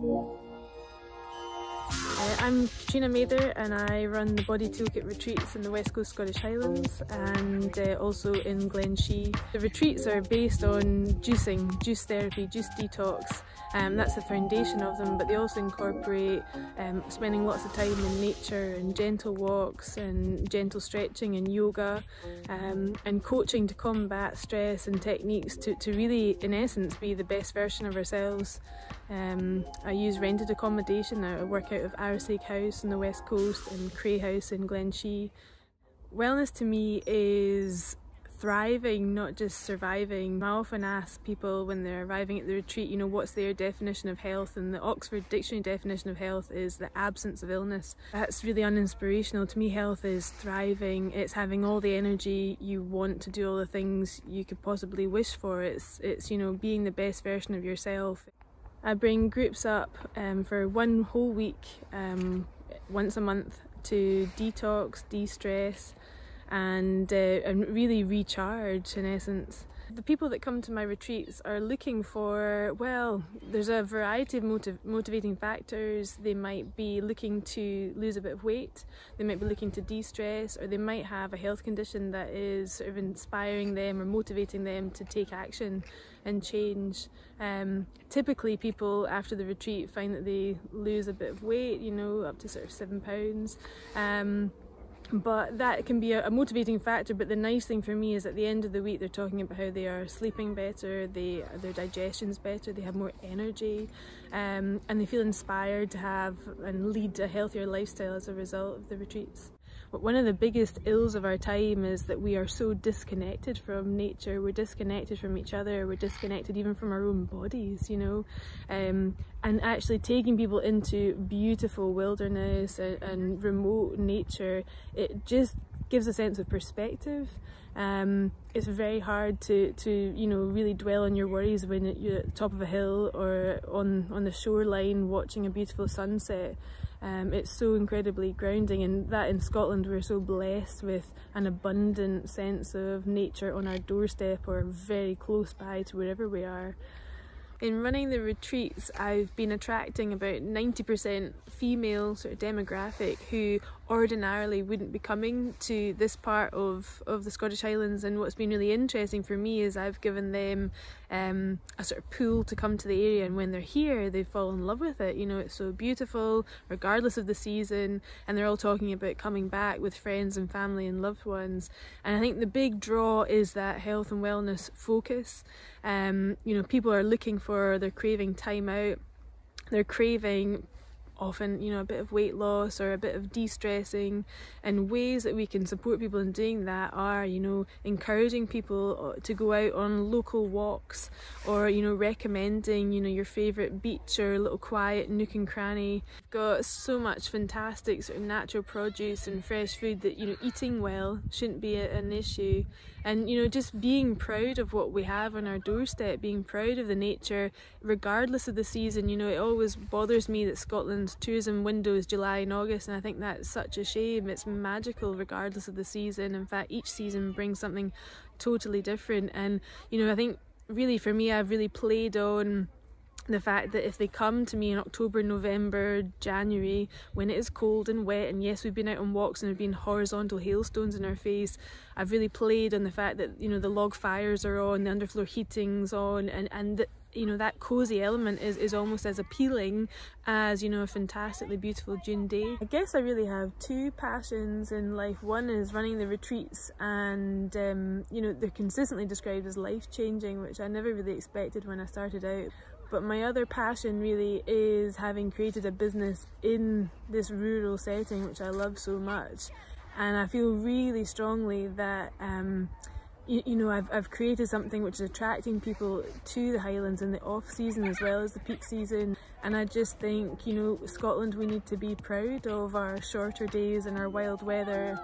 Uh, I'm Katrina Mather and I run the Body Toolkit retreats in the West Coast Scottish Highlands and uh, also in Glen Shee. The retreats are based on juicing, juice therapy, juice detox. Um, that's the foundation of them but they also incorporate um, spending lots of time in nature and gentle walks and gentle stretching and yoga um, and coaching to combat stress and techniques to, to really in essence be the best version of ourselves. Um, I use rented accommodation, I work out of House on the west coast and Cray House in Glen Shee. Wellness to me is thriving, not just surviving. I often ask people when they're arriving at the retreat, you know, what's their definition of health? And the Oxford Dictionary definition of health is the absence of illness. That's really uninspirational. To me, health is thriving. It's having all the energy you want to do all the things you could possibly wish for. It's, it's you know, being the best version of yourself. I bring groups up um, for one whole week, um, once a month, to detox, de-stress, and, uh, and really recharge in essence. The people that come to my retreats are looking for, well, there's a variety of motiv motivating factors. They might be looking to lose a bit of weight, they might be looking to de-stress, or they might have a health condition that is sort of inspiring them or motivating them to take action and change. Um, typically people after the retreat find that they lose a bit of weight, you know, up to sort of seven pounds. Um, but that can be a, motivating factor but the nice thing for me is at the end of the week they're talking about how they are sleeping better they their digestion's better they have more energy um, and they feel inspired to have and lead a healthier lifestyle as a result of the retreats but one of the biggest ills of our time is that we are so disconnected from nature, we're disconnected from each other, we're disconnected even from our own bodies, you know. Um, and actually taking people into beautiful wilderness and, and remote nature, it just gives a sense of perspective. Um, it's very hard to, to you know really dwell on your worries when you're at the top of a hill or on on the shoreline watching a beautiful sunset. Um, it's so incredibly grounding and that in Scotland we're so blessed with an abundant sense of nature on our doorstep or very close by to wherever we are. In running the retreats, I've been attracting about 90% female sort of demographic who ordinarily wouldn't be coming to this part of, of the Scottish Highlands. And what's been really interesting for me is I've given them um, a sort of pull to come to the area. And when they're here they fall in love with it. You know it's so beautiful regardless of the season. And they're all talking about coming back with friends and family and loved ones. And I think the big draw is that health and wellness focus. Um, you know people are looking for they're craving time out. They're craving often you know a bit of weight loss or a bit of de-stressing. And ways that we can support people in doing that are you know encouraging people uh, to go out on local walks or you know recommending you know your favorite beach or a little quiet nook and cranny. We've got so much fantastic sort of natural produce and fresh food that you know eating well shouldn't be an issue. And you know just being proud of what we have on our doorstep being proud of the nature regardless of the season you know it always bothers me that Scotland tourism windows July and August and I think that's such a shame. It's magical regardless of the season. In fact, each season brings something totally different and you know I think really for me I've really played on the fact that if they come to me in October, November, January, when it is cold and wet, and yes, we've been out on walks and there have been horizontal hailstones in our face, I've really played on the fact that, you know, the log fires are on, the underfloor heating's on, and, and you know that cozy element is, is almost as appealing as you know a fantastically beautiful June day. I guess I really have two passions in life. One is running the retreats and um, you know they're consistently described as life-changing which I never really expected when I started out. But my other passion really is having created a business in this rural setting which I love so much and I feel really strongly that um, you, you know, I've, I've created something which is attracting people to the Highlands in the off season as well as the peak season. And I just think, you know, Scotland, we need to be proud of our shorter days and our wild weather